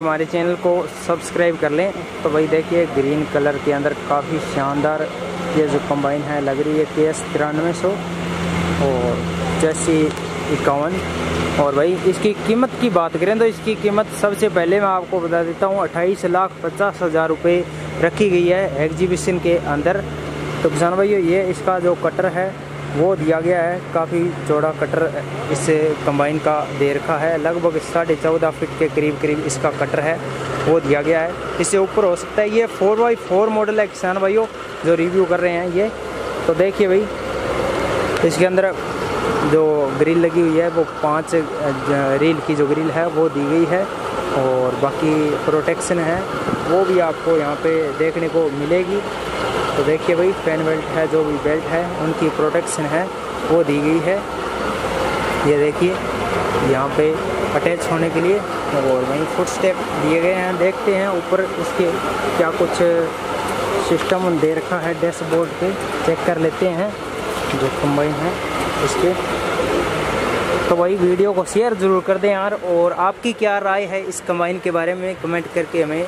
हमारे चैनल को सब्सक्राइब कर लें। तो भाई देखिए, ग्रीन कलर के अंदर काफ़ी शानदार ये जो कंबाइन है, लग रही है के एस तिरानवे सौ और जैसी इक्यावन। और भाई, इसकी कीमत की बात करें तो इसकी कीमत सबसे पहले मैं आपको बता देता हूँ, अट्ठाईस लाख पचास हज़ार रुपये रखी गई है एग्जीबिशन के अंदर। तो किसान भाई ये इसका जो कटर है वो दिया गया है। काफ़ी चौड़ा कटर इस कंबाइन का दे रखा है। लगभग साढ़े चौदह फिट के करीब करीब इसका कटर है। वो दिया गया है। इससे ऊपर हो सकता है ये फोर बाई फोर मॉडल है किसान भाइयों, जो रिव्यू कर रहे हैं ये। तो देखिए भाई, इसके अंदर जो ग्रिल लगी हुई है, वो पाँच रील की जो ग्रिल है, वो दी गई है। और बाकी प्रोटेक्शन है। वो भी आपको यहाँ पे देखने को मिलेगी। तो देखिए भाई फ़ैन बेल्ट है, जो भी बेल्ट है, उनकी प्रोटेक्शन है, वो दी गई है। ये देखिए, यहाँ पे अटैच होने के लिए, और वहीं फुट स्टेप दिए गए हैं। देखते हैं ऊपर उसके क्या कुछ सिस्टम दे रखा है डैशबोर्ड पे। चेक कर लेते हैं, जो कंबाइन है उसके। तो वही वीडियो को शेयर ज़रूर कर दें यार, और आपकी क्या राय है इस कंबाइन के बारे में? कमेंट करके हमें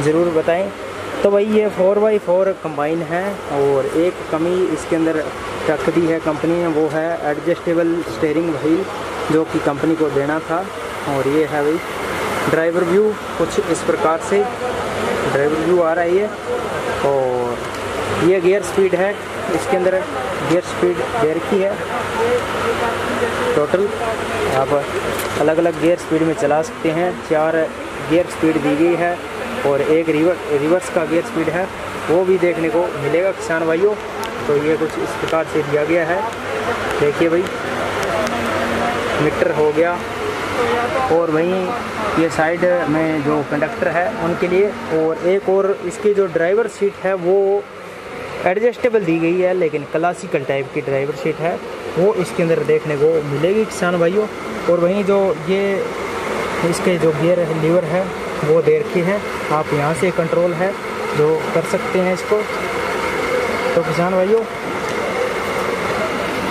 ज़रूर बताएँ। तो भाई ये फोर बाई फोर कंबाइन है और एक कमी इसके अंदर रख दी है कंपनी ने, वो है एडजस्टेबल स्टेयरिंग व्हील जो कि कंपनी को देना था। और ये है भाई ड्राइवर व्यू कुछ इस प्रकार से ड्राइवर व्यू आ रहा है ये। और ये गियर स्पीड है, इसके अंदर गियर स्पीड गियर की है। टोटल आप अलग अलग गियर स्पीड में चला सकते हैं। चार गियर स्पीड दी गई है। और एक रिवर, रिवर्स का गियर स्पीड है, वो भी देखने को मिलेगा किसान भाइयों। तो ये कुछ इस प्रकार से दिया गया है। देखिए भाई, मीटर हो गया। और वहीं ये साइड में जो कंडक्टर है, उनके लिए और एक और इसकी जो ड्राइवर सीट है, वो एडजस्टेबल दी गई है, लेकिन क्लासिकल टाइप की ड्राइवर सीट है। वो इसके अंदर देखने को मिलेगी किसान भाइयों। और वहीं जो ये, इसके जो गियर लीवर है वो दे रखी है। आप यहाँ से कंट्रोल है, जो कर सकते हैं इसको। तो किसान भाइयों,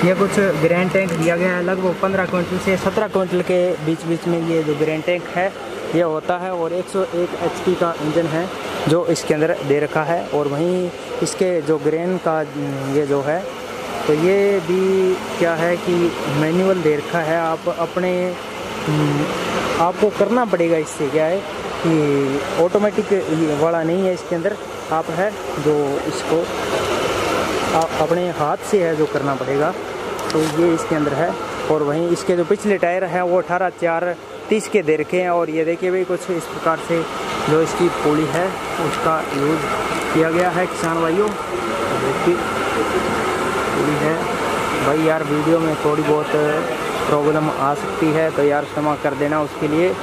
ये कुछ ग्रैंड टैंक दिया गया है लगभग पंद्रह क्विंटल से सत्रह क्विंटल के बीच बीच में ये जो ग्रैंड टैंक है, ये होता है और 101 एचपी का इंजन है, जो इसके अंदर दे रखा है। और वहीं इसके जो ग्रेन का ये जो है तो ये भी क्या है कि मैनुअल दे रखा है। आप अपने आपको करना पड़ेगा इससे, क्या है? कि ऑटोमेटिक वाला नहीं है इसके अंदर। आप है जो इसको आप अपने हाथ से है जो करना पड़ेगा तो ये इसके अंदर है। और वहीं इसके जो पिछले टायर हैं, वो अठारह, चार, तीस के दे रखे हैं। और ये देखिए भाई, कुछ इस प्रकार से जो इसकी पुली है, उसका यूज़ किया गया है किसान भाइयों। देखिए, पुली है। भाई यार, वीडियो में थोड़ी बहुत प्रॉब्लम आ सकती है। तो यार क्षमा कर देना उसके लिए।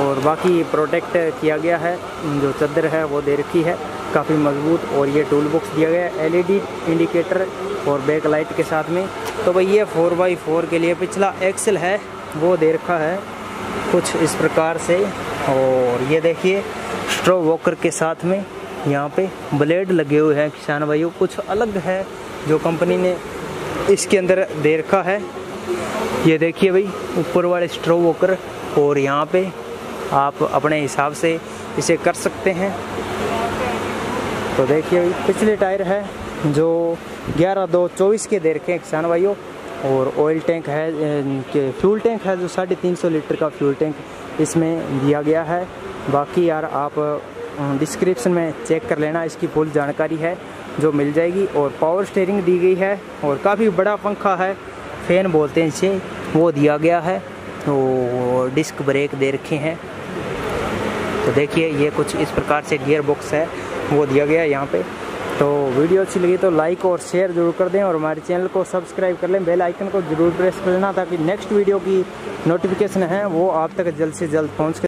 और बाकी प्रोटेक्ट किया गया है। जो चद्दर है, वो दे रखी है। काफ़ी मज़बूत और ये टूल बॉक्स दिया गया है। एलईडी इंडिकेटर और बैक लाइट के साथ में। तो भाई ये फोर बाई फोर के लिए पिछला एक्सल है। वो दे रखा है कुछ इस प्रकार से। और ये देखिए स्ट्रो वॉकर के साथ में यहाँ पे ब्लेड लगे हुए हैं किसान भाइयों। कुछ अलग है जो कंपनी ने इसके अंदर दे रखा है। ये देखिए भाई, ऊपर वाले स्ट्रो वॉकर और यहाँ पे आप अपने हिसाब से इसे कर सकते हैं। तो देखिए, पिछले टायर है जो ग्यारह दो चौबीस के दे रखे हैं किसान भाइयों, और ऑयल टैंक है के फ्यूल टैंक है जो साढ़े तीन सौ लीटर का फ्यूल टैंक इसमें दिया गया है। बाकी यार आप डिस्क्रिप्शन में चेक कर लेना, इसकी फुल जानकारी है, जो मिल जाएगी। और पावर स्टेयरिंग दी गई है, और काफ़ी बड़ा पंखा है फ़ैन बोलते हैं इसे, वो दिया गया है। तो डिस्क ब्रेक दे रखे हैं। तो देखिए, ये कुछ इस प्रकार से गियर बॉक्स है, वो दिया गया है यहाँ पे। तो वीडियो अच्छी लगी तो लाइक और शेयर ज़रूर कर दें और हमारे चैनल को सब्सक्राइब कर लें। बेल आइकन को ज़रूर प्रेस कर लेना ताकि नेक्स्ट वीडियो की नोटिफिकेशन है, वो आप तक जल्द से जल्द पहुँच